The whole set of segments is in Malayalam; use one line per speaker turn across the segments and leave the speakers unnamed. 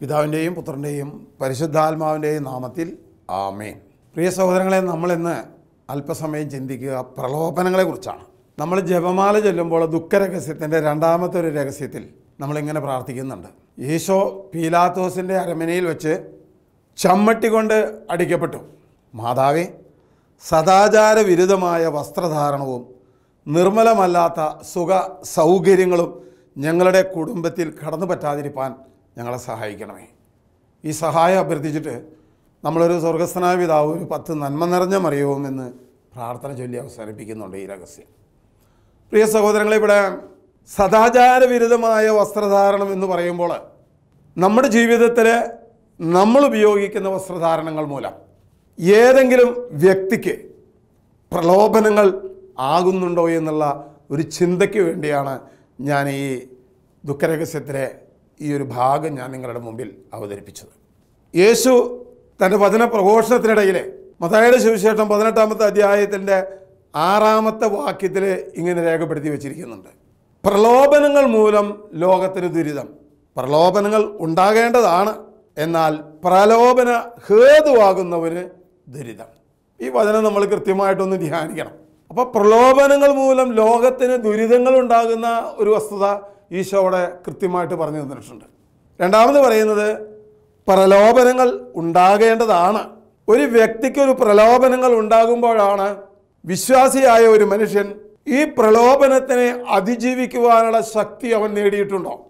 പിതാവിന്റെയും പുത്രന്റെയും പരിശുദ്ധാത്മാവിന്റെയും നാമത്തിൽ ആമേൻ. പ്രിയ സഹോദരങ്ങളെ നമ്മളിന്ന് അല്പസമയം ചിന്തിക്കുക പ്രലോഭനങ്ങളെക്കുറിച്ചാണ്. നമ്മൾ ജപമാല ചൊല്ലുമ്പോൾ ദുഃഖരഹസ്യത്തിന്റെ രണ്ടാമത്തെ ഒരു രഹസ്യത്തിൽ നമ്മളിങ്ങനെ പ്രാർത്ഥിക്കുന്നുണ്ട്. ഈശോ പീലാത്തോസിന്റെ അരമനയിൽ വെച്ച് ചമ്മട്ടി കൊണ്ട് അടിക്കപ്പെട്ടു. മാതാവേ സദാചാര വിരുദ്ധമായ വസ്ത്രധാരണവും നിർമ്മലമല്ലാത്ത സുഖ സൗകര്യങ്ങളും ഞങ്ങളുടെ കുടുംബത്തിൽ കടന്നു പറ്റാതിരിക്കാൻ ഞങ്ങളെ സഹായിക്കണമേ. ഈ സഹായം അഭ്യർത്ഥിച്ചിട്ട് നമ്മളൊരു സ്വർഗസ്ഥനായ പിതാവ് ഒരു പത്ത് നന്മ നിറഞ്ഞ മറിയവും എന്ന് പ്രാർത്ഥന ചൊല്ലി അവസാനിപ്പിക്കുന്നുണ്ട് ഈ രഹസ്യം. പ്രിയ സഹോദരങ്ങളെ ഇവിടെ സദാചാര വിരുദ്ധമായ വസ്ത്രധാരണം എന്ന് പറയുമ്പോൾ നമ്മുടെ ജീവിതത്തിൽ നമ്മൾ ഉപയോഗിക്കുന്ന വസ്ത്രധാരണങ്ങൾ മൂലം ഏതെങ്കിലും വ്യക്തിക്ക് പ്രലോഭനങ്ങൾ ആകുന്നുണ്ടോ എന്നുള്ള ഒരു ചിന്തയ്ക്ക് വേണ്ടിയാണ് ഞാൻ ഈ ദുഃഖരഹസ്യത്തിലെ ഈ ഒരു ഭാഗം ഞാൻ നിങ്ങളുടെ മുമ്പിൽ അവതരിപ്പിച്ചത്. യേശു തന്റെ വചന പ്രഘോഷണത്തിനിടയിൽ മതായുടെ സുവിശേഷം പതിനെട്ടാമത്തെ അധ്യായത്തിന്റെ ആറാമത്തെ വാക്യത്തിൽ ഇങ്ങനെ രേഖപ്പെടുത്തി വച്ചിരിക്കുന്നുണ്ട്. പ്രലോഭനങ്ങൾ മൂലം ലോകത്തിന് ദുരിതം. പ്രലോഭനങ്ങൾ ഉണ്ടാകേണ്ടതാണ്. എന്നാൽ പ്രലോഭന ഹേതുവാകുന്നവന് ദുരിതം. ഈ വചനം നമ്മൾ കൃത്യമായിട്ടൊന്ന് ധ്യാനിക്കണം. അപ്പോൾ പ്രലോഭനങ്ങൾ മൂലം ലോകത്തിന് ദുരിതങ്ങൾ ഉണ്ടാകുന്ന ഒരു വസ്തുത ഈശോ അവിടെ കൃത്യമായിട്ട് പറഞ്ഞു തന്നിട്ടുണ്ട്. രണ്ടാമത് പറയുന്നത് പ്രലോഭനങ്ങൾ ഉണ്ടാകേണ്ടതാണ്. ഒരു വ്യക്തിക്ക് ഒരു പ്രലോഭനങ്ങൾ ഉണ്ടാകുമ്പോഴാണ് വിശ്വാസിയായ ഒരു മനുഷ്യൻ ഈ പ്രലോഭനത്തിനെ അതിജീവിക്കുവാനുള്ള ശക്തി അവൻ നേടിയിട്ടുണ്ടോ?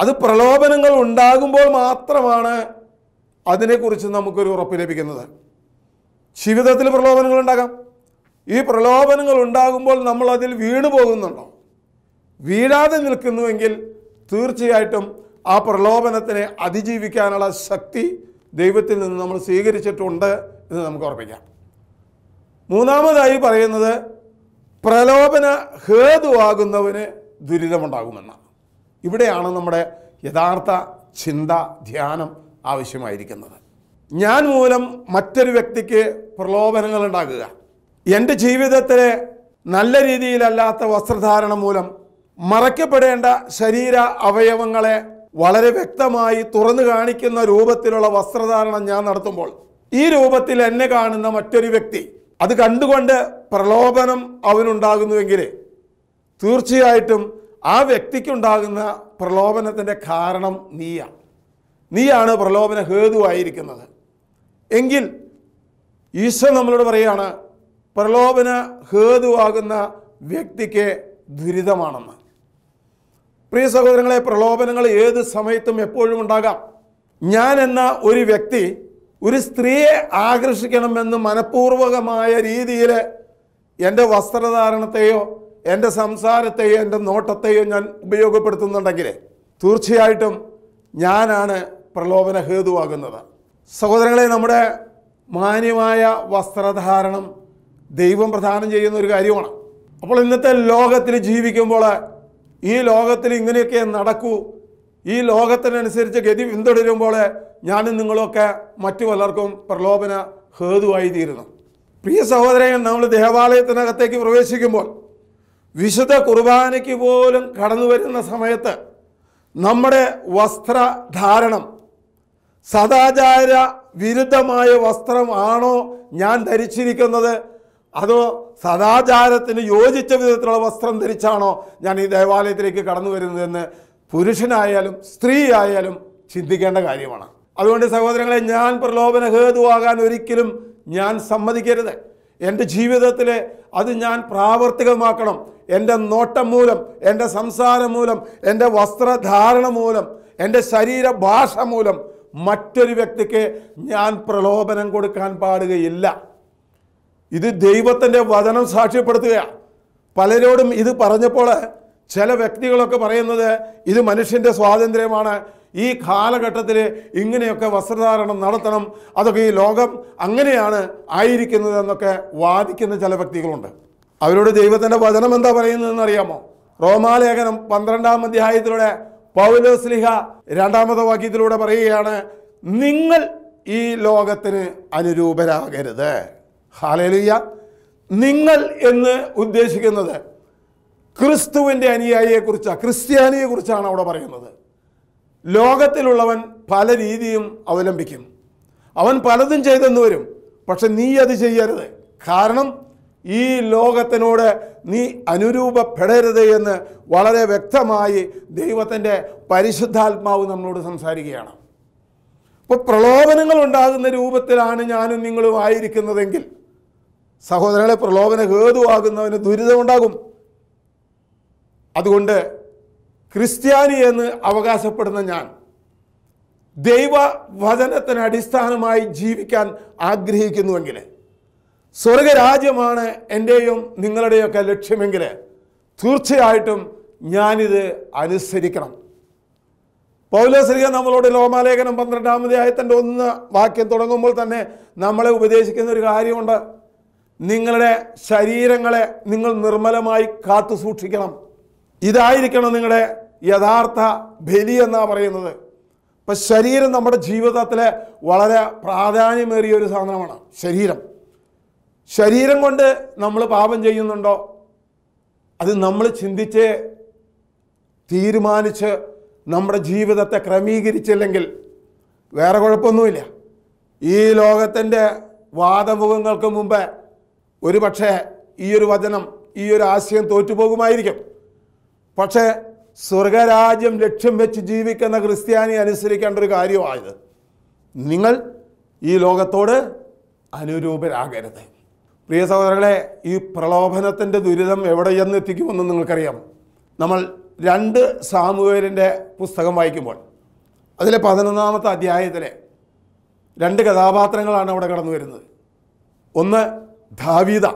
അത് പ്രലോഭനങ്ങൾ ഉണ്ടാകുമ്പോൾ മാത്രമാണ് അതിനെക്കുറിച്ച് നമുക്കൊരു ഉറപ്പ് ലഭിക്കുന്നത്. ജീവിതത്തിൽ പ്രലോഭനങ്ങൾ ഉണ്ടാകാം. ഈ പ്രലോഭനങ്ങൾ ഉണ്ടാകുമ്പോൾ നമ്മൾ അതിൽ വീണു പോകുന്നുണ്ടോ വീഴാതെ നിൽക്കുന്നുവെങ്കിൽ തീർച്ചയായിട്ടും ആ പ്രലോഭനത്തിനെ അതിജീവിക്കാനുള്ള ശക്തി ദൈവത്തിൽ നിന്ന് നമ്മൾ സ്വീകരിച്ചിട്ടുണ്ട് എന്ന് നമുക്ക് ഓർമ്മിക്കാം മൂന്നാമതായി പറയുന്നത് പ്രലോഭന ഹേതുവാകുന്നവന് ദുരിതമുണ്ടാകുമെന്നാണ് ഇവിടെയാണ് നമ്മുടെ യഥാർത്ഥ ചിന്ത ധ്യാനം ആവശ്യമായിരിക്കുന്നത്. ഞാൻ മൂലം മറ്റൊരു വ്യക്തിക്ക് പ്രലോഭനങ്ങൾ ഉണ്ടാകുക. എന്റെ ജീവിതത്തിലെ നല്ല രീതിയിലല്ലാത്ത വസ്ത്രധാരണം മൂലം മറയ്ക്കപ്പെടേണ്ട ശരീര അവയവങ്ങളെ വളരെ വ്യക്തമായി തുറന്നു കാണിക്കുന്ന രൂപത്തിലുള്ള വസ്ത്രധാരണം ഞാൻ നടത്തുമ്പോൾ ഈ രൂപത്തിൽ എന്നെ കാണുന്ന മറ്റൊരു വ്യക്തി അത് കണ്ടുകൊണ്ട് പ്രലോഭനം അവനുണ്ടാകുന്നുവെങ്കിൽ തീർച്ചയായിട്ടും ആ വ്യക്തിക്കുണ്ടാകുന്ന പ്രലോഭനത്തിന്റെ കാരണം നീയാണ്. നീയാണ് പ്രലോഭന ഹേതുവായിരിക്കുന്നത്. എങ്കിൽ ഈശോ നമ്മളോട് പറയുകയാണ് പ്രലോഭന ഹേതുവാകുന്ന വ്യക്തിക്ക് ദുരിതമാണെന്ന്. പ്രിയ സഹോദരങ്ങളെ പ്രലോഭനങ്ങൾ ഏത് സമയത്തും എപ്പോഴും ഉണ്ടാകാം. ഞാൻ എന്ന ഒരു വ്യക്തി ഒരു സ്ത്രീയെ ആകർഷിക്കണമെന്ന് മനഃപൂർവകമായ രീതിയിൽ എന്റെ വസ്ത്രധാരണത്തെയോ എന്റെ സംസാരത്തെയോ എന്റെ നോട്ടത്തെയോ ഞാൻ ഉപയോഗപ്പെടുത്തുന്നുണ്ടെങ്കിൽ തീർച്ചയായിട്ടും ഞാനാണ് പ്രലോഭന ഹേതുവാകുന്നത്. സഹോദരങ്ങളെ നമ്മുടെ മാന്യമായ വസ്ത്രധാരണം ദൈവം പ്രധാനം ചെയ്യുന്ന ഒരു കാര്യമാണ്. അപ്പോൾ ഇന്നത്തെ ലോകത്തിൽ ജീവിക്കുമ്പോൾ ഈ ലോകത്തിൽ ഇങ്ങനെയൊക്കെ നടക്കൂ. ഈ ലോകത്തിനനുസരിച്ച് ഗതി പിന്തുടരുമ്പോൾ ഞാനും നിങ്ങളൊക്കെ മറ്റു പലർക്കും പ്രലോഭന ഹേതുവായി തീരുന്നു പ്രിയ സഹോദരൻ നമ്മൾ ദേവാലയത്തിനകത്തേക്ക് പ്രവേശിക്കുമ്പോൾ വിശുദ്ധ കുർബാനയ്ക്ക് പോലും കടന്നു വരുന്ന സമയത്ത് നമ്മുടെ വസ്ത്രധാരണം സദാചാര വിരുദ്ധമായ വസ്ത്രമാണോ ഞാൻ ധരിച്ചിരിക്കുന്നത്? അതോ സദാചാരത്തിന് യോജിച്ച വിധത്തിലുള്ള വസ്ത്രം ധരിച്ചാണോ ഞാൻ ഈ ദേവാലയത്തിലേക്ക് കടന്നു വരുന്നതെന്ന് പുരുഷനായാലും സ്ത്രീ ആയാലും ചിന്തിക്കേണ്ട കാര്യമാണ്. അതുകൊണ്ട് സഹോദരങ്ങളെ ഞാൻ പ്രലോഭന ഹേതുവാകാൻ ഒരിക്കലും ഞാൻ സമ്മതിക്കരുത്. എന്റെ ജീവിതത്തിൽ അത് ഞാൻ പ്രാവർത്തികമാക്കണം. എന്റെ നോട്ടം മൂലം എന്റെ സംസാരം മൂലം എന്റെ വസ്ത്രധാരണ മൂലം എന്റെ ശരീരഭാഷ മൂലം മറ്റൊരു വ്യക്തിക്ക് ഞാൻ പ്രലോഭനം കൊടുക്കാൻ പാടുകയില്ല. ഇത് ദൈവത്തിന്റെ വചനം സാക്ഷ്യപ്പെടുത്തുകയാണ് പലരോടും ഇത് പറഞ്ഞപ്പോൾ ചില വ്യക്തികളൊക്കെ പറയുന്നത് ഇത് മനുഷ്യന്റെ സ്വാതന്ത്ര്യമാണ്. ഈ കാലഘട്ടത്തിൽ ഇങ്ങനെയൊക്കെ വസ്ത്രധാരണം നടത്തണം. അതൊക്കെ ഈ ലോകം അങ്ങനെയാണ് ആയിരിക്കുന്നത് എന്നൊക്കെ വാദിക്കുന്ന ചില വ്യക്തികളുണ്ട്. അവരോട് ദൈവത്തിന്റെ വചനം എന്താ പറയുന്നതെന്ന് അറിയാമോ? റോമാലേഖനം പന്ത്രണ്ടാം അധ്യായത്തിലൂടെ പൗലോസ്ലിഹ രണ്ടാമത്തെ വാക്യത്തിലൂടെ പറയുകയാണ് നിങ്ങൾ ഈ ലോകത്തിന് അനുരൂപരാകരുത്. ഹാലേലുയ്യ നിങ്ങൾ എന്ന് ഉദ്ദേശിക്കുന്നത് ക്രിസ്തുവിന്റെ അനുയായിയെക്കുറിച്ചാണ് ക്രിസ്ത്യാനിയെക്കുറിച്ചാണ് അവിടെ പറയുന്നത്. ലോകത്തിലുള്ളവൻ പല രീതിയും അവലംബിക്കും. അവൻ പലതും ചെയ്തെന്ന് വരും പക്ഷെ നീ അത് ചെയ്യരുത്. കാരണം ഈ ലോകത്തിനോട് നീ അനുരൂപപ്പെടരുത് എന്ന് വളരെ വ്യക്തമായി ദൈവത്തിന്റെ പരിശുദ്ധാത്മാവ് നമ്മളോട് സംസാരിക്കുകയാണ്. അപ്പോൾ പ്രലോഭനങ്ങൾ ഉണ്ടാകുന്ന രൂപത്തിലാണ് ഞാനും നിങ്ങളും ആയിരിക്കുന്നതെങ്കിൽ സഹോദരങ്ങളെ പ്രലോഭന ഹേതുവാകുന്നവന് ദുരിതമുണ്ടാകും അതുകൊണ്ട് ക്രിസ്ത്യാനി എന്ന് അവകാശപ്പെടുന്ന ഞാൻ ദൈവവചനത്തിന് അടിസ്ഥാനമായി ജീവിക്കാൻ ആഗ്രഹിക്കുന്നുവെങ്കിൽ സ്വർഗരാജ്യമാണ് എന്റെയും നിങ്ങളുടെയൊക്കെ ലക്ഷ്യമെങ്കിൽ തീർച്ചയായിട്ടും ഞാനിത് അനുസരിക്കണം. പൗലോസ്ലിക നമ്മളോട് ലോമാലേഖനം പന്ത്രണ്ടാമത് ആയത്തിന്റെ ഒന്ന് വാക്യം തുടങ്ങുമ്പോൾ തന്നെ നമ്മളെ ഉപദേശിക്കുന്ന ഒരു കാര്യമുണ്ട്. നിങ്ങളുടെ ശരീരങ്ങളെ നിങ്ങൾ നിർമ്മലമായി കാത്തു സൂക്ഷിക്കണം. ഇതായിരിക്കണം നിങ്ങളുടെ യഥാർത്ഥ ബലി എന്നാണ് പറയുന്നത്. ഇപ്പം ശരീരം നമ്മുടെ ജീവിതത്തിലെ വളരെ പ്രാധാന്യമേറിയ ഒരു സാധനമാണ് ശരീരം. ശരീരം കൊണ്ട് നമ്മൾ പാപം ചെയ്യുന്നുണ്ടോ? അത് നമ്മൾ ചിന്തിച്ച് തീരുമാനിച്ച് നമ്മുടെ ജീവിതത്തെ ക്രമീകരിച്ചില്ലെങ്കിൽ വേറെ കുഴപ്പമൊന്നുമില്ല. ഈ ലോകത്തിന്റെ വാദമുഖങ്ങൾക്ക് മുമ്പ് ഒരു പക്ഷേ ഈ ഒരു വചനം ഈ ഒരു ആശയം തോറ്റുപോകുമായിരിക്കും. പക്ഷേ സ്വർഗരാജ്യം ലക്ഷ്യം വെച്ച് ജീവിക്കുന്ന ക്രിസ്ത്യാനി അനുസരിക്കേണ്ട ഒരു കാര്യമായത് നിങ്ങൾ ഈ ലോകത്തോട് അനുരൂപരാകരുത്. പ്രിയ സഹോദരങ്ങളെ ഈ പ്രലോഭനത്തിന്റെ ദുരിതം എവിടെ ചെന്ന് എത്തിക്കുമെന്ന് നിങ്ങൾക്കറിയാം. നമ്മൾ രണ്ട് സാമുവേലിന്റെ പുസ്തകം വായിക്കുമ്പോൾ അതിലെ പതിനൊന്നാമത്തെ അധ്യായത്തിലെ രണ്ട് കഥാപാത്രങ്ങളാണ് അവിടെ കടന്നു വരുന്നത് ഒന്ന് ദാവീദ.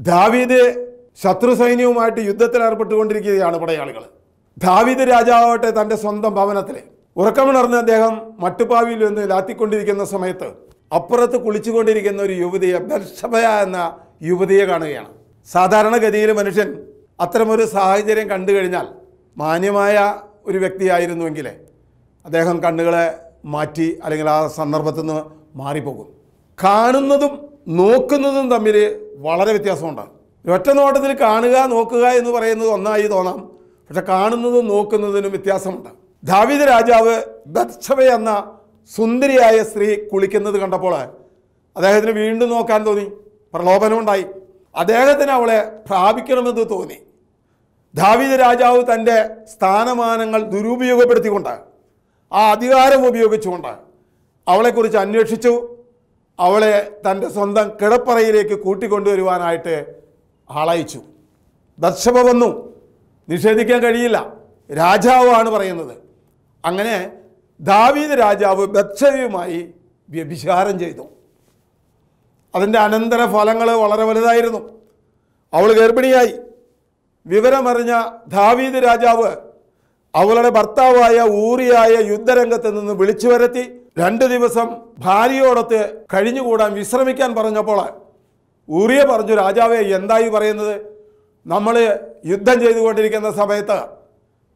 ദാവീദ് ശത്രു സൈന്യവുമായിട്ട് യുദ്ധത്തിൽ ഏർപ്പെട്ടുകൊണ്ടിരിക്കുകയാണ് പടയാളികൾ. ദാവീദ് രാജാവട്ടെ തന്റെ സ്വന്തം ഭവനത്തിൽ ഉറക്കമുണർന്ന് അദ്ദേഹം മട്ടുപ്പാവിയിൽ നിന്ന് ലാത്തിക്കൊണ്ടിരിക്കുന്ന സമയത്ത് അപ്പുറത്ത് കുളിച്ചുകൊണ്ടിരിക്കുന്ന ഒരു യുവതിയെ ബർഷഭയ എന്ന യുവതിയെ കാണുകയാണ്. സാധാരണഗതിയിൽ മനുഷ്യൻ അത്തരമൊരു സാഹചര്യം കണ്ടു കഴിഞ്ഞാൽ മാന്യമായ ഒരു വ്യക്തിയായിരുന്നുവെങ്കിൽ അദ്ദേഹം കണ്ണുകളെ മാറ്റി അല്ലെങ്കിൽ ആ സന്ദർഭത്തിൽ നിന്ന് മാറിപ്പോകും. കാണുന്നതും നോക്കുന്നതും തമ്മിൽ വളരെ വ്യത്യാസമുണ്ട് ഒറ്റ നോട്ടത്തിൽ കാണുക നോക്കുക എന്ന് പറയുന്നത് ഒന്നായി തോന്നാം. പക്ഷെ കാണുന്നതും നോക്കുന്നതിനും വ്യത്യാസമുണ്ട് ദാവിദ് രാജാവ് ബത്സവ എന്ന സുന്ദരിയായ സ്ത്രീ കുളിക്കുന്നത് കണ്ടപ്പോൾ അദ്ദേഹത്തിന് വീണ്ടും നോക്കാൻ തോന്നി. പ്രലോഭനമുണ്ടായി. അദ്ദേഹത്തിന് അവളെ പ്രാപിക്കണമെന്ന് തോന്നി. ദാവിദ് രാജാവ് തന്റെ സ്ഥാനമാനങ്ങൾ ദുരുപയോഗപ്പെടുത്തിക്കൊണ്ട് ആ അധികാരം ഉപയോഗിച്ചുകൊണ്ട് അവളെക്കുറിച്ച് അന്വേഷിച്ചു. അവളെ തന്റെ സ്വന്തം കിടപ്പറയിലേക്ക് കൂട്ടിക്കൊണ്ടുവരുവാനായിട്ട് ആളയച്ചു. ദർശഭ വന്നു. നിഷേധിക്കാൻ കഴിയില്ല. രാജാവാണ് പറയുന്നത്. അങ്ങനെ ദാവീദ് രാജാവ് ബത്സവയുമായി വ്യഭിചാരം ചെയ്തു. അതിന്റെ അനന്തര ഫലങ്ങൾ വളരെ വലുതായിരുന്നു. അവൾ ഗർഭിണിയായി. വിവരമറിഞ്ഞ ദാവീദ് രാജാവ് അവളുടെ ഭർത്താവായ ഊറിയായ യുദ്ധരംഗത്ത് നിന്ന് വിളിച്ചു വരുത്തി രണ്ട് ദിവസം ഭാര്യയോടൊത്ത് കഴിഞ്ഞുകൂടാൻ വിശ്രമിക്കാൻ പറഞ്ഞപ്പോൾ ഊറിയെ പറഞ്ഞു രാജാവെ എന്തായി പറയുന്നത്? നമ്മൾ യുദ്ധം ചെയ്തുകൊണ്ടിരിക്കുന്ന സമയത്ത്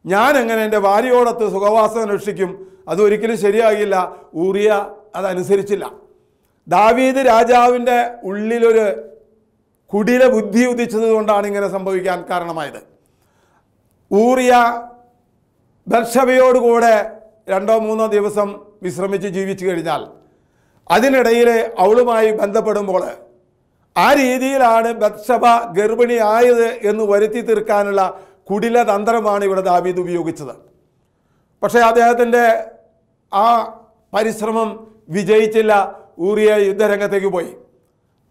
ഞാൻ എങ്ങനെ എന്റെ ഭാര്യയോടൊത്ത് സുഖവാസം അനുഷ്ഠിക്കും? അതൊരിക്കലും ശരിയാകില്ല. ഊറിയ അതനുസരിച്ചില്ല. ദാവീദ് രാജാവിന്റെ ഉള്ളിലൊരു കുടില ബുദ്ധി ഉദിച്ചത് കൊണ്ടാണ് ഇങ്ങനെ സംഭവിക്കാൻ കാരണമായത്. ഊറിയ ബർഷബയോടുകൂടെ രണ്ടോ മൂന്നോ ദിവസം വിശ്രമിച്ച് ജീവിച്ചു കഴിഞ്ഞാൽ അതിനിടയിൽ അവളുമായി ബന്ധപ്പെടുമ്പോൾ ആ രീതിയിലാണ് ബത്സഭ ഗർഭിണിയായത് എന്ന് വരുത്തി തീർക്കാനുള്ള കുടില തന്ത്രമാണ് ഇവിടെ ദാവീദ് ഉപയോഗിച്ചത്. പക്ഷേ അദ്ദേഹത്തിന്റെ ആ പരിശ്രമം വിജയിച്ചില്ല. ഊറിയ യുദ്ധരംഗത്തേക്ക് പോയി.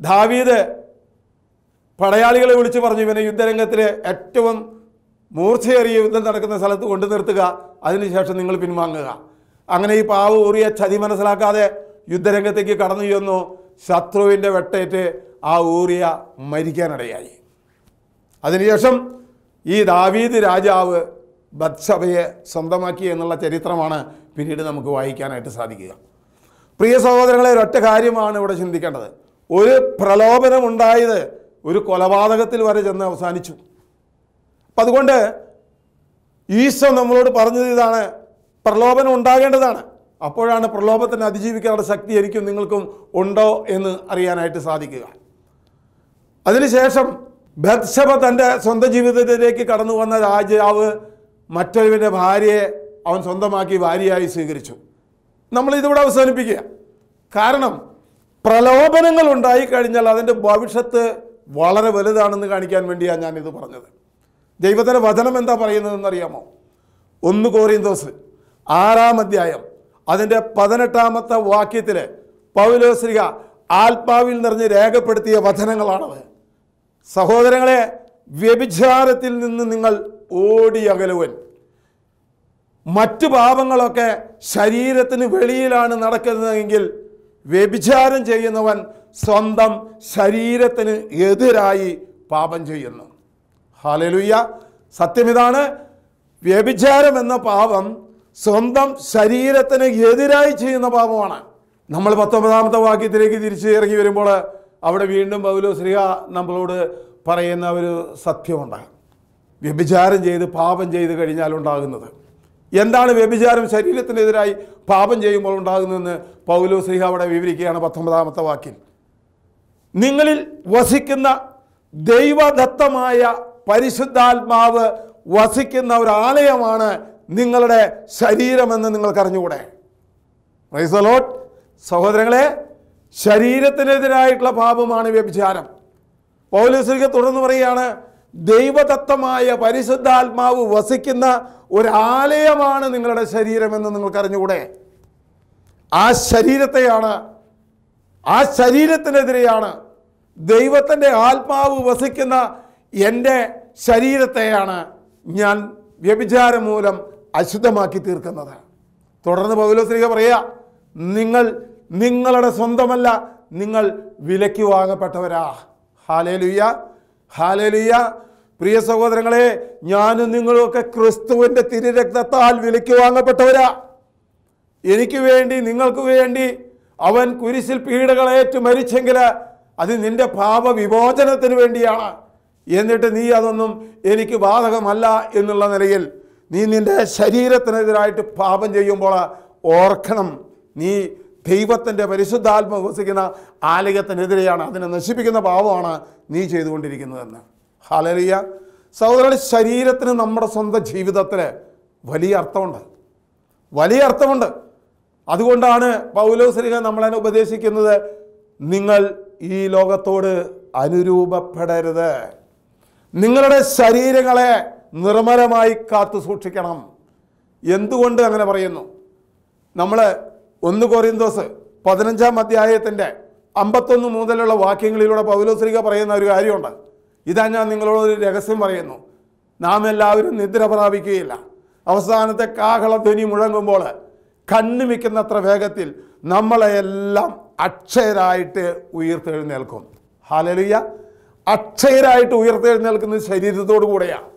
ദാവീദ് പടയാളികളെ വിളിച്ചു പറഞ്ഞു ഇവനെ യുദ്ധരംഗത്തിൽ ഏറ്റവും മൂർച്ചയേറിയ യുദ്ധം നടക്കുന്ന സ്ഥലത്ത് കൊണ്ടു നിർത്തുക അതിനുശേഷം നിങ്ങൾ പിൻവാങ്ങുക. അങ്ങനെ ഈ പാവ ഊറിയ ചതി മനസ്സിലാക്കാതെ യുദ്ധരംഗത്തേക്ക് കടന്നു ചെന്നു ശത്രുവിന്റെ വെട്ടേറ്റ് ആ ഊറിയ മരിക്കാനിടയായി. അതിനുശേഷം ഈ ദാവീദ് രാജാവ് ബത്സഭയെ സ്വന്തമാക്കി എന്നുള്ള ചരിത്രമാണ് പിന്നീട് നമുക്ക് വായിക്കാനായിട്ട് സാധിക്കുക. പ്രിയ സഹോദരങ്ങളെ ഒരൊറ്റ കാര്യമാണ് ഇവിടെ ചിന്തിക്കേണ്ടത്. ഒരു പ്രലോഭനമുണ്ടായത് ഒരു കൊലപാതകത്തിൽ വരെ ചെന്ന് അവസാനിച്ചു. അപ്പം അതുകൊണ്ട് ഈശോ നമ്മളോട് പറഞ്ഞത് ഇതാണ് പ്രലോഭനം ഉണ്ടാകേണ്ടതാണ്. അപ്പോഴാണ് പ്രലോഭത്തിന് അതിജീവിക്കാനുള്ള ശക്തി എനിക്കും നിങ്ങൾക്കും ഉണ്ടോ എന്ന് അറിയാനായിട്ട് സാധിക്കുക. അതിനുശേഷം ബത്സഭ തന്റെ സ്വന്തം ജീവിതത്തിലേക്ക് കടന്നു വന്ന രാജാവ് മറ്റൊരുവിന്റെ ഭാര്യയെ അവൻ സ്വന്തമാക്കി ഭാര്യയായി സ്വീകരിച്ചു. നമ്മൾ ഇതിവിടെ അവസാനിപ്പിക്കുക. കാരണം പ്രലോഭനങ്ങൾ ഉണ്ടായി കഴിഞ്ഞാൽ അതിന്റെ ഭവിഷ്യത്ത് വളരെ വലുതാണെന്ന് കാണിക്കാൻ വേണ്ടിയാണ് ഞാനിത് പറഞ്ഞത്. ദൈവത്തിന്റെ വചനം എന്താ പറയുന്നതെന്നറിയാമോ ഒന്ന് കോറിയന്തോസ് ആറാം അധ്യായം അതിന്റെ പതിനെട്ടാമത്തെ വാക്യത്തിൽ പൗലോശ്രീക ആത്മാവിൽ നിറഞ്ഞ് രേഖപ്പെടുത്തിയ വചനങ്ങളാണത് സഹോദരങ്ങളെ വ്യഭിചാരത്തിൽ നിന്ന് നിങ്ങൾ ഓടിയകലുവൻ മറ്റു പാപങ്ങളൊക്കെ ശരീരത്തിന് വെളിയിലാണ് നടക്കുന്നതെങ്കിൽ വ്യഭിചാരം ചെയ്യുന്നവൻ സ്വന്തം ശരീരത്തിന് എതിരായി പാപം ചെയ്യുന്നു. ഹാലലുയ്യ സത്യമിതാണ് വ്യഭിചാരം എന്ന പാപം സ്വന്തം ശരീരത്തിന് എതിരായി ചെയ്യുന്ന പാപമാണ്. നമ്മൾ പത്തൊമ്പതാമത്തെ വാക്യത്തിലേക്ക് തിരിച്ചു ഇറങ്ങി വരുമ്പോൾ അവിടെ വീണ്ടും പൗലോ ശ്രീഹ നമ്മളോട് പറയുന്ന ഒരു സത്യമുണ്ട്. വ്യഭിചാരം ചെയ്ത് പാപം ചെയ്ത് കഴിഞ്ഞാൽ ഉണ്ടാകുന്നത്. എന്താണ് വ്യഭിചാരം ശരീരത്തിനെതിരായി പാപം ചെയ്യുമ്പോൾ ഉണ്ടാകുന്നതെന്ന് പൗലോ ശ്രീഹ അവിടെ വിവരിക്കുകയാണ് പത്തൊമ്പതാമത്തെ വാക്യം. നിങ്ങളിൽ വസിക്കുന്ന ദൈവദത്തമായ പരിശുദ്ധാത്മാവ് വസിക്കുന്ന ഒരു ആലയമാണ് നിങ്ങളുടെ ശരീരമെന്ന് നിങ്ങൾക്കറിഞ്ഞുകൂടെ? റൈസലോട്ട് സഹോദരങ്ങളെ ശരീരത്തിനെതിരായിട്ടുള്ള പാപമാണ് വ്യഭിചാരം. പൗലോസിക തുടർന്ന് പറയുകയാണ് ദൈവദത്തമായ പരിശുദ്ധാത്മാവ് വസിക്കുന്ന ഒരാലയമാണ് നിങ്ങളുടെ ശരീരമെന്ന് നിങ്ങൾക്കറിഞ്ഞുകൂടെ? ആ ശരീരത്തെയാണ് ആ ശരീരത്തിനെതിരെയാണ് ദൈവത്തിന്റെ ആത്മാവ് വസിക്കുന്ന എന്റെ ശരീരത്തെയാണ് ഞാൻ വ്യഭിചാരം മൂലം അശുദ്ധമാക്കി തീർക്കുന്നത് തുടർന്ന് പൗലോസ്ലിക പറയുക നിങ്ങൾ നിങ്ങളുടെ സ്വന്തമല്ല നിങ്ങൾ വിലയ്ക്ക് വാങ്ങപ്പെട്ടവരാ. ഹാലേലുയ്യ ഹാലേലുയ്യ പ്രിയ സഹോദരങ്ങളെ ഞാനും നിങ്ങളുമൊക്കെ ക്രിസ്തുവിന്റെ തിരുരക്തത്താൽ വിലയ്ക്ക് വാങ്ങപ്പെട്ടവരാ. എനിക്ക് വേണ്ടി നിങ്ങൾക്ക് വേണ്ടി അവൻ കുരിശിൽ പീഡകളേറ്റ് മരിച്ചെങ്കിൽ അത് നിന്റെ പാപ വിമോചനത്തിന് വേണ്ടിയാണ്. എന്നിട്ട് നീ അതൊന്നും എനിക്ക് ബാധകമല്ല എന്നുള്ള നിലയിൽ നീ നിന്റെ ശരീരത്തിനെതിരായിട്ട് പാപം ചെയ്യുമ്പോൾ ഓർക്കണം. നീ ദൈവത്തിന്റെ പരിശുദ്ധാത്മ വസിക്കുന്ന ആലയത്തിനെതിരെയാണ് അതിനെ നശിപ്പിക്കുന്ന പാപമാണ് നീ ചെയ്തുകൊണ്ടിരിക്കുന്നതെന്ന്. ഹാലലിയ സഹോദരൻ ശരീരത്തിന് നമ്മുടെ സ്വന്തം ജീവിതത്തിൽ വലിയ അർത്ഥമുണ്ട്. വലിയ അർത്ഥമുണ്ട്. അതുകൊണ്ടാണ് പൗലോസ്ലിഹ നമ്മളെ ഉപദേശിക്കുന്നത് നിങ്ങൾ ഈ ലോകത്തോട് അനുരൂപപ്പെടരുത്. നിങ്ങളുടെ ശരീരങ്ങളെ നിർമ്മലമായി കാത്തു സൂക്ഷിക്കണം. എന്തുകൊണ്ട് അങ്ങനെ പറയുന്നു? നമ്മൾ ഒന്ന് കോറിന്തോസ് പതിനഞ്ചാം അധ്യായത്തിന്റെ അമ്പത്തൊന്ന് മുതലുള്ള വാക്യങ്ങളിലൂടെ പൗലോസ്ലിക പറയുന്ന ഒരു കാര്യമുണ്ട്. ഇതാ ഞാൻ നിങ്ങളോട് ഒരു രഹസ്യം പറയുന്നു. നാം എല്ലാവരും നിദ്ര പ്രാപിക്കുകയില്ല. അവസാനത്തെ കാഹളധ്വനി മുഴങ്ങുമ്പോൾ കണ്ണുമിക്കുന്നത്ര വേഗത്തിൽ നമ്മളെ എല്ലാം അക്ഷയരായിട്ട് ഉയർത്തെഴുന്നേൽക്കും. ഹാലലിയ അക്ഷയരായിട്ട് ഉയർത്തെഴുന്നേൽക്കുന്നത് ശരീരത്തോടു കൂടെയാണ്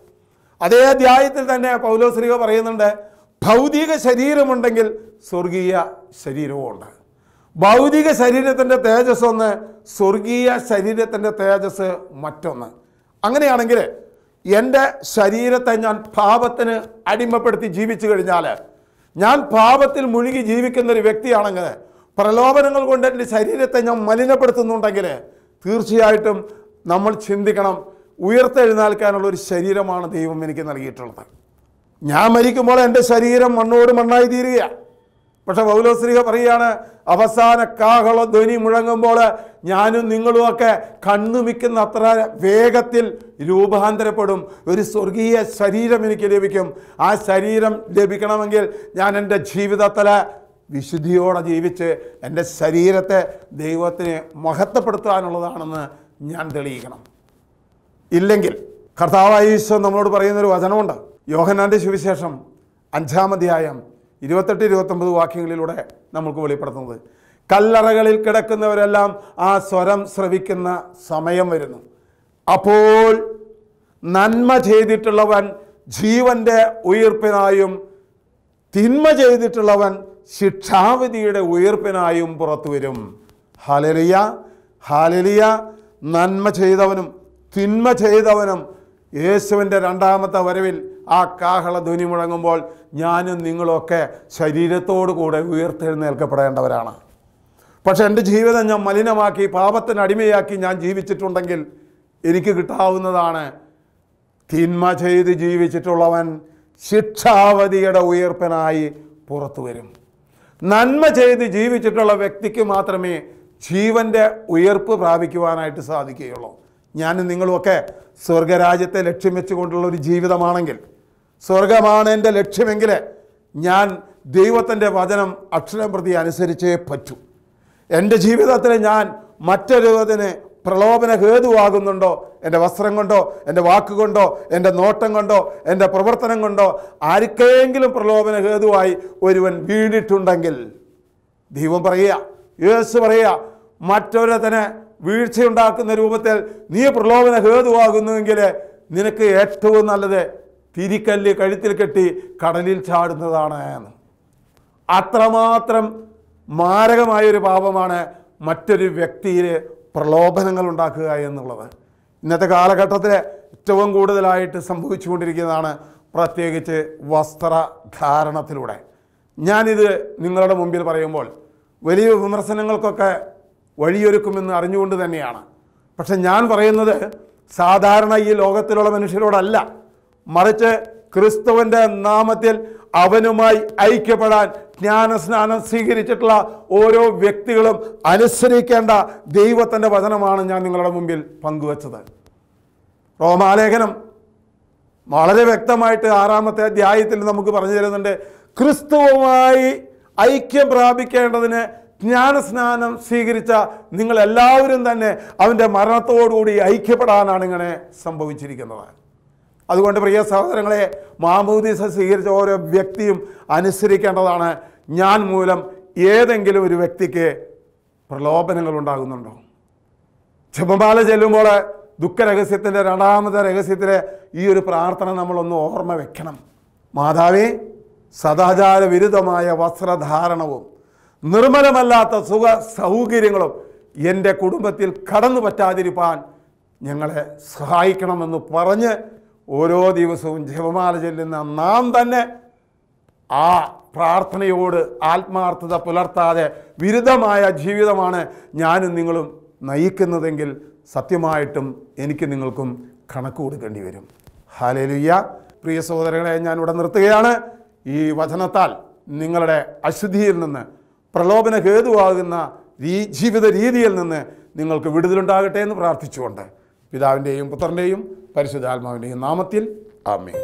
അതേ അധ്യായത്തിൽ തന്നെ പൗലോശ്രീക പറയുന്നുണ്ട് ഭൗതിക ശരീരമുണ്ടെങ്കിൽ സ്വർഗീയ ശരീരവും ഉണ്ട് ഭൗതിക ശരീരത്തിന്റെ തേജസ് ഒന്ന് സ്വർഗീയ ശരീരത്തിന്റെ തേജസ് മറ്റൊന്ന്. അങ്ങനെയാണെങ്കിൽ എന്റെ ശരീരത്തെ ഞാൻ പാപത്തിന് അടിമപ്പെടുത്തി ജീവിച്ചു കഴിഞ്ഞാൽ ഞാൻ പാപത്തിൽ മുഴുകി ജീവിക്കുന്ന ഒരു വ്യക്തിയാണെങ്കിൽ പ്രലോഭനങ്ങൾ കൊണ്ട് എന്റെ ശരീരത്തെ ഞാൻ മലിനപ്പെടുത്തുന്നുണ്ടെങ്കിൽ തീർച്ചയായിട്ടും നമ്മൾ ചിന്തിക്കണം ഉയർത്തെഴുന്നേൽക്കാനുള്ള ഒരു ശരീരമാണ് ദൈവം എനിക്ക് നൽകിയിട്ടുള്ളത്. ഞാൻ മരിക്കുമ്പോൾ എന്റെ ശരീരം മണ്ണോട് മണ്ണായി തീരുകയാണ് പക്ഷെ പൗലോസ്ലിഹ പറയുകയാണ് അവസാന കാഹള ധ്വനി മുഴങ്ങുമ്പോൾ ഞാനും നിങ്ങളുമൊക്കെ കണ്ണുമിക്കുന്ന അത്ര വേഗത്തിൽ രൂപാന്തരപ്പെടും. ഒരു സ്വർഗീയ ശരീരം എനിക്ക് ലഭിക്കും. ആ ശരീരം ലഭിക്കണമെങ്കിൽ ഞാൻ എന്റെ ജീവിതത്തിൽ വിശുദ്ധിയോടെ ജീവിച്ച് എന്റെ ശരീരത്തെ ദൈവത്തിന് മഹത്വപ്പെടുത്താനുള്ളതാണെന്ന് ഞാൻ തെളിയിക്കണം. ഇല്ലെങ്കിൽ കർത്താവായ നമ്മളോട് പറയുന്നൊരു വചനമുണ്ട്. യോഹനാന്റെ സുവിശേഷം അഞ്ചാം അധ്യായം ഇരുപത്തെട്ട് ഇരുപത്തൊമ്പത് വാക്യങ്ങളിലൂടെ നമുക്ക് വെളിപ്പെടുത്തുന്നത്. കല്ലറകളിൽ കിടക്കുന്നവരെല്ലാം ആ സ്വരം ശ്രവിക്കുന്ന സമയം വരുന്നു. അപ്പോൾ നന്മ ചെയ്തിട്ടുള്ളവൻ ജീവന്റെ ഉയർപ്പിനായും തിന്മ ചെയ്തിട്ടുള്ളവൻ ശിക്ഷാവിധിയുടെ ഉയർപ്പിനായും പുറത്തു വരും. ഹാലലിയ ഹാലലിയ. നന്മ ചെയ്തവനും തിന്മ ചെയ്തവനും യേശുവിന്റെ രണ്ടാമത്തെ വരവിൽ ആ കാഹള ധ്വനി മുഴങ്ങുമ്പോൾ ഞാനും നിങ്ങളൊക്കെ ശരീരത്തോടു കൂടെ ഉയർത്തെഴുന്നേൽക്കപ്പെടേണ്ടവരാണ്. പക്ഷെ എന്റെ ജീവിതം ഞാൻ മലിനമാക്കി പാപത്തിന് അടിമയാക്കി ഞാൻ ജീവിച്ചിട്ടുണ്ടെങ്കിൽ എനിക്ക് കിട്ടാവുന്നതാണ് തിന്മ ചെയ്ത് ജീവിച്ചിട്ടുള്ളവൻ ശിക്ഷാവധിയുടെ ഉയർപ്പിനായി പുറത്തു വരും. നന്മ ചെയ്ത് ജീവിച്ചിട്ടുള്ള വ്യക്തിക്ക് മാത്രമേ ജീവന്റെ ഉയർപ്പ് പ്രാപിക്കുവാനായിട്ട് സാധിക്കുകയുള്ളൂ. ഞാനും നിങ്ങളുമൊക്കെ സ്വർഗരാജ്യത്തെ ലക്ഷ്യം വെച്ചുകൊണ്ടുള്ള ഒരു ജീവിതമാണെങ്കിൽ സ്വർഗമാണ് എന്റെ ലക്ഷ്യമെങ്കിൽ ഞാൻ ദൈവത്തിന്റെ വചനം അക്ഷരം പ്രതി അനുസരിച്ചേ പറ്റൂ. എന്റെ ജീവിതത്തിൽ ഞാൻ മറ്റൊരുവതിന് പ്രലോഭന ഹേതുവാകുന്നുണ്ടോ? എന്റെ വസ്ത്രം കൊണ്ടോ? എന്റെ വാക്കുകൊണ്ടോ എന്റെ നോട്ടം കൊണ്ടോ? എന്റെ പ്രവർത്തനം കൊണ്ടോ? ആർക്കെങ്കിലും പ്രലോഭന ഹേതുവായി ഒരുവൻ വീണിട്ടുണ്ടെങ്കിൽ ദൈവം പറയുക യേശു പറയുക മറ്റൊരുത്തന് വീഴ്ചയുണ്ടാക്കുന്ന രൂപത്തിൽ നീ പ്രലോഭന ഹേതുവാകുന്നുവെങ്കിൽ നിനക്ക് ഏറ്റവും നല്ലത് തിരിക്കല്ല് കഴുത്തിൽ കെട്ടി കടലിൽ ചാടുന്നതാണ്. എന്ന് അത്രമാത്രം മാരകമായൊരു പാപമാണ് മറ്റൊരു വ്യക്തിയിൽ പ്രലോഭനങ്ങൾ ഉണ്ടാക്കുക എന്നുള്ളത്. ഇന്നത്തെ കാലഘട്ടത്തിൽ ഏറ്റവും കൂടുതലായിട്ട് സംഭവിച്ചുകൊണ്ടിരിക്കുന്നതാണ് പ്രത്യേകിച്ച് വസ്ത്രധാരണത്തിലൂടെ ഞാനിത് നിങ്ങളുടെ മുമ്പിൽ പറയുമ്പോൾ വലിയ വിമർശനങ്ങൾക്കൊക്കെ വഴിയൊരുക്കുമെന്ന് അറിഞ്ഞുകൊണ്ട് തന്നെയാണ്. പക്ഷെ ഞാൻ പറയുന്നത് സാധാരണ ഈ ലോകത്തിലുള്ള മനുഷ്യരോടല്ല. മറിച്ച് ക്രിസ്തുവിന്റെ നാമത്തിൽ അവനുമായി ഐക്യപ്പെടാൻ ജ്ഞാനസ്നാനം സ്വീകരിച്ചിട്ടുള്ള ഓരോ വ്യക്തികളും അനുസരിക്കേണ്ട ദൈവത്തിന്റെ വചനമാണ് ഞാൻ നിങ്ങളുടെ മുമ്പിൽ പങ്കുവച്ചത്. റോമാലേഖനം വളരെ വ്യക്തമായിട്ട് ആറാമത്തെ അധ്യായത്തിൽ നമുക്ക് പറഞ്ഞു തരുന്നുണ്ട്. ക്രിസ്തുവുമായി ഐക്യം പ്രാപിക്കേണ്ടതിന് ജ്ഞാനസ്നാനം സ്വീകരിച്ച നിങ്ങളെല്ലാവരും തന്നെ അവന്റെ മരണത്തോടുകൂടി ഐക്യപ്പെടാനാണ് ഇങ്ങനെ സംഭവിച്ചിരിക്കുന്നത്. അതുകൊണ്ട് പ്രിയ സഹോദരങ്ങളെ മാമൂദീസ സ്വീകരിച്ച ഓരോ വ്യക്തിയും അനുസരിക്കേണ്ടതാണ്. ഞാൻ മൂലം ഏതെങ്കിലും ഒരു വ്യക്തിക്ക് പ്രലോഭനങ്ങൾ ഉണ്ടാകുന്നുണ്ടോ? ജപമാല ചെല്ലുമ്പോൾ ദുഃഖരഹസ്യത്തിന്റെ രണ്ടാമത്തെ രഹസ്യത്തിലെ ഈ ഒരു പ്രാർത്ഥന നമ്മളൊന്ന് ഓർമ്മ വെക്കണം. മാതാവേ സദാചാര വിരുദ്ധമായ വസ്ത്രധാരണവും നിർമ്മലമല്ലാത്ത സുഖ സൗകര്യങ്ങളും എന്റെ കുടുംബത്തിൽ കടന്നു പറ്റാതിരിപ്പാൻ ഞങ്ങളെ സഹായിക്കണമെന്ന് പറഞ്ഞ് ഓരോ ദിവസവും ജപമാല ചെല്ലുന്ന നാം തന്നെ ആ പ്രാർത്ഥനയോട് ആത്മാർത്ഥത പുലർത്താതെ വിരുദ്ധമായ ജീവിതമാണ് ഞാനും നിങ്ങളും നയിക്കുന്നതെങ്കിൽ സത്യമായിട്ടും എനിക്ക് നിങ്ങൾക്കും കണക്ക് കൊടുക്കേണ്ടി വരും. ഹാലേലുയ്യ പ്രിയ സഹോദരങ്ങളെ ഞാൻ ഇവിടെ നിർത്തുകയാണ്. ഈ വചനത്താൽ നിങ്ങളുടെ അശുദ്ധിയിൽ നിന്ന് പ്രലോഭന ഹേതുവാകുന്ന രീ ജീവിത രീതിയിൽ നിന്ന് നിങ്ങൾക്ക് വിടുതലുണ്ടാകട്ടെ എന്ന് പ്രാർത്ഥിച്ചുകൊണ്ട് പിതാവിന്റെയും പുത്രന്റെയും പരിശുദ്ധാത്മാവിന്റെയും നാമത്തിൽ ആമേ